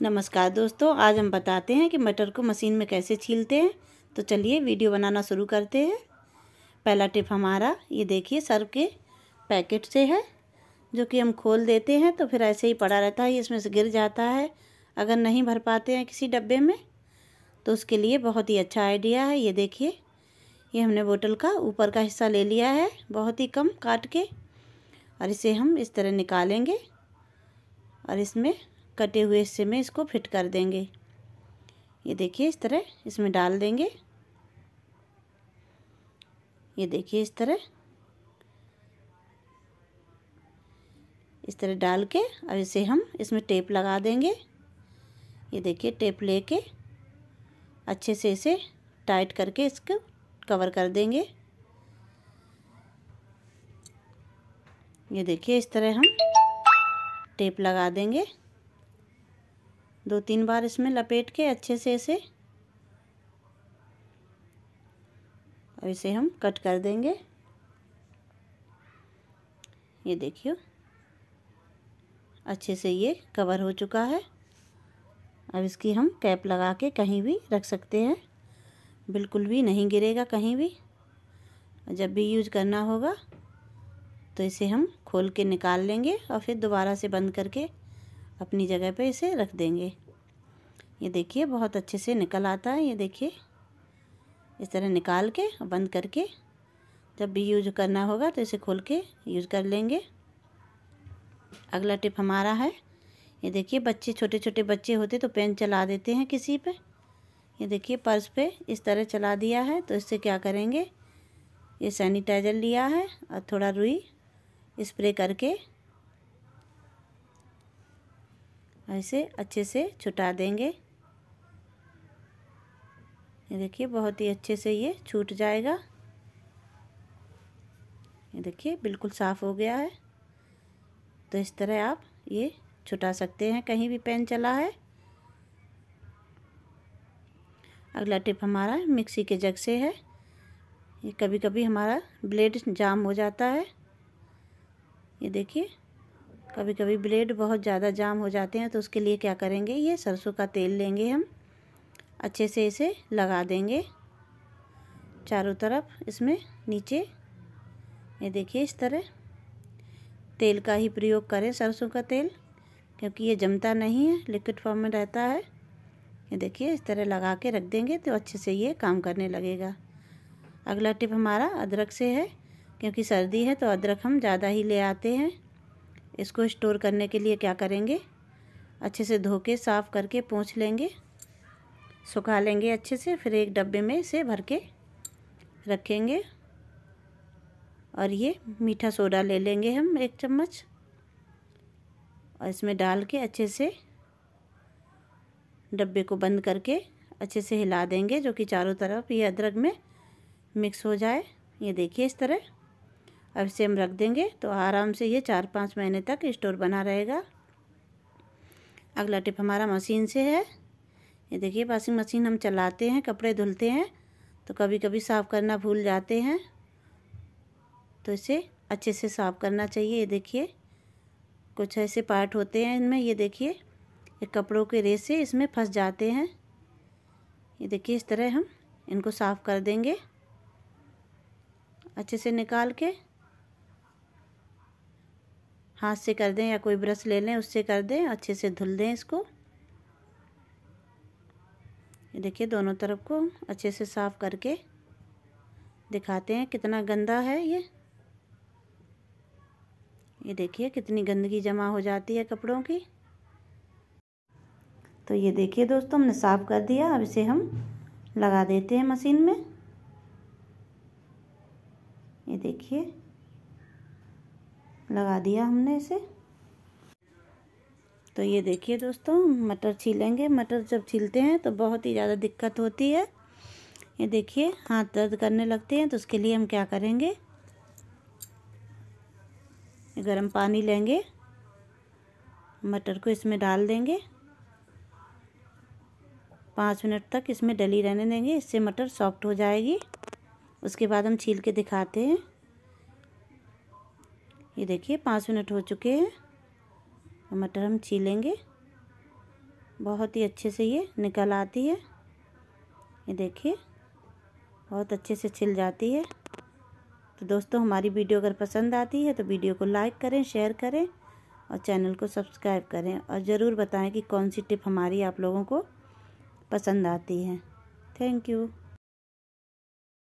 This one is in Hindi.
नमस्कार दोस्तों, आज हम बताते हैं कि मटर को मशीन में कैसे छीलते हैं। तो चलिए वीडियो बनाना शुरू करते हैं। पहला टिप हमारा, ये देखिए, सर्व के पैकेट से है, जो कि हम खोल देते हैं तो फिर ऐसे ही पड़ा रहता है इसमें से गिर जाता है। अगर नहीं भर पाते हैं किसी डब्बे में तो उसके लिए बहुत ही अच्छा आइडिया है, ये देखिए। ये हमने बोतल का ऊपर का हिस्सा ले लिया है, बहुत ही कम काट के, और इसे हम इस तरह निकालेंगे, और इसमें कटे हुए हिस्से में इसको फिट कर देंगे। ये देखिए इस तरह इसमें डाल देंगे। ये देखिए इस तरह। इस तरह डाल के और इसे हम इसमें टेप लगा देंगे। ये देखिए टेप लेके अच्छे से इसे टाइट करके इसको कवर कर देंगे। ये देखिए इस तरह हम टेप लगा देंगे। दो तीन बार इसमें लपेट के अच्छे से इसे और इसे हम कट कर देंगे। ये देखिए अच्छे से ये कवर हो चुका है। अब इसकी हम कैप लगा के कहीं भी रख सकते हैं। बिल्कुल भी नहीं गिरेगा कहीं भी। जब भी यूज़ करना होगा तो इसे हम खोल के निकाल लेंगे और फिर दोबारा से बंद करके अपनी जगह पे इसे रख देंगे। ये देखिए, बहुत अच्छे से निकल आता है ये देखिए। इस तरह निकाल के, बंद करके, जब भी यूज़ करना होगा तो इसे खोल के यूज़ कर लेंगे। अगला टिप हमारा है, ये देखिए, बच्चे छोटे छोटे बच्चे होते तो पेन चला देते हैं किसी पे। ये देखिए, पर्स पे इस तरह चला दिया है तो इससे क्या करेंगे? ये सैनिटाइज़र लिया है और थोड़ा रुई स्प्रे करके ऐसे अच्छे से छुटा देंगे। ये देखिए, बहुत ही अच्छे से ये छूट जाएगा। ये देखिए, बिल्कुल साफ़ हो गया है। तो इस तरह आप ये छुटा सकते हैं, कहीं भी पेन चला है। अगला टिप हमारा मिक्सी के जग से है। ये कभी कभी हमारा ब्लेड जाम हो जाता है। ये देखिए कभी कभी ब्लेड बहुत ज़्यादा जाम हो जाते हैं तो उसके लिए क्या करेंगे? ये सरसों का तेल लेंगे हम। अच्छे से इसे लगा देंगे चारों तरफ़, इसमें नीचे। ये देखिए इस तरह। तेल का ही प्रयोग करें सरसों का तेल, क्योंकि ये जमता नहीं है, लिक्विड फॉर्म में रहता है। ये देखिए इस तरह लगा के रख देंगे तो अच्छे से ये काम करने लगेगा। अगला टिप हमारा अदरक से है, क्योंकि सर्दी है तो अदरक हम ज़्यादा ही ले आते हैं। इसको स्टोर करने के लिए क्या करेंगे? अच्छे से धो के साफ़ करके पोंछ लेंगे। सुखा लेंगे अच्छे से, फिर एक डब्बे में इसे भर के रखेंगे। और ये मीठा सोडा ले लेंगे हम एक चम्मच। और इसमें डाल के अच्छे से डब्बे को बंद करके अच्छे से हिला देंगे, जो कि चारों तरफ़ ये अदरक में मिक्स हो जाए। ये देखिए इस तरह। अब इसे हम रख देंगे तो आराम से ये चार पाँच महीने तक स्टोर बना रहेगा। अगला टिप हमारा मशीन से है। ये देखिए, वॉशिंग मशीन हम चलाते हैं, कपड़े धुलते हैं तो कभी कभी साफ़ करना भूल जाते हैं। तो इसे अच्छे से साफ़ करना चाहिए, ये देखिए। कुछ ऐसे पार्ट होते हैं इनमें, ये देखिए। ये कपड़ों के रेस इसमें फंस जाते हैं। ये देखिए, इस तरह हम इनको साफ़ कर देंगे। अच्छे से निकाल के हाथ से कर दें या कोई ब्रश ले लें, उससे कर दें, अच्छे से धुल दें इसको। ये देखिए, दोनों तरफ़ को अच्छे से साफ़ करके दिखाते हैं कितना गंदा है ये। ये देखिए, कितनी गंदगी जमा हो जाती है कपड़ों की। तो ये देखिए दोस्तों, हमने साफ़ कर दिया। अब इसे हम लगा देते हैं मशीन में। ये देखिए लगा दिया हमने इसे। तो ये देखिए दोस्तों, मटर छीलेंगे। मटर जब छीलते हैं तो बहुत ही ज़्यादा दिक्कत होती है। ये देखिए, हाथ दर्द करने लगते हैं तो उसके लिए हम क्या करेंगे? गर्म पानी लेंगे। मटर को इसमें डाल देंगे। पाँच मिनट तक इसमें डली रहने देंगे। इससे मटर सॉफ्ट हो जाएगी। उसके बाद हम छील के दिखाते हैं। ये देखिए, पाँच मिनट हो चुके हैं। मटर हम छीलेंगे। बहुत ही अच्छे से ये निकल आती है। ये देखिए, बहुत अच्छे से छिल जाती है। तो दोस्तों, हमारी वीडियो अगर पसंद आती है तो वीडियो को लाइक करें, शेयर करें और चैनल को सब्सक्राइब करें और ज़रूर बताएँ कि कौन सी टिप हमारी आप लोगों को पसंद आती है। Thank you.